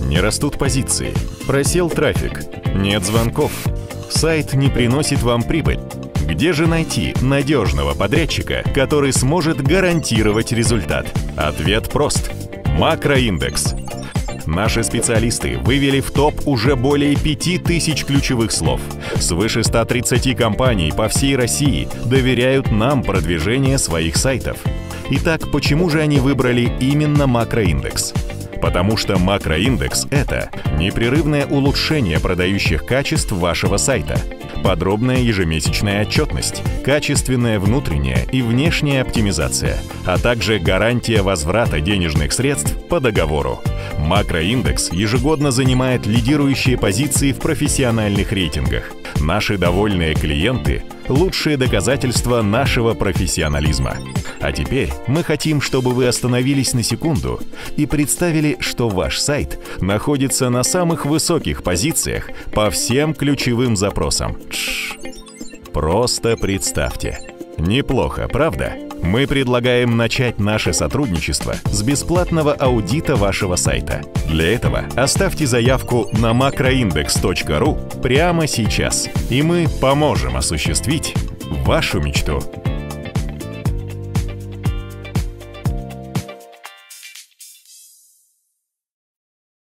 Не растут позиции. Просел трафик. Нет звонков. Сайт не приносит вам прибыль. Где же найти надежного подрядчика, который сможет гарантировать результат? Ответ прост. Макроиндекс. Наши специалисты вывели в топ уже более 5000 ключевых слов. Свыше 130 компаний по всей России доверяют нам продвижение своих сайтов. Итак, почему же они выбрали именно макроиндекс? Потому что макроиндекс — это непрерывное улучшение продающих качеств вашего сайта, подробная ежемесячная отчетность, качественная внутренняя и внешняя оптимизация, а также гарантия возврата денежных средств по договору. Макроиндекс ежегодно занимает лидирующие позиции в профессиональных рейтингах. Наши довольные клиенты – лучшие доказательства нашего профессионализма. А теперь мы хотим, чтобы вы остановились на секунду и представили, что ваш сайт находится на самых высоких позициях по всем ключевым запросам. Просто представьте. Неплохо, правда? Мы предлагаем начать наше сотрудничество с бесплатного аудита вашего сайта. Для этого оставьте заявку на macroindex.ru прямо сейчас, и мы поможем осуществить вашу мечту.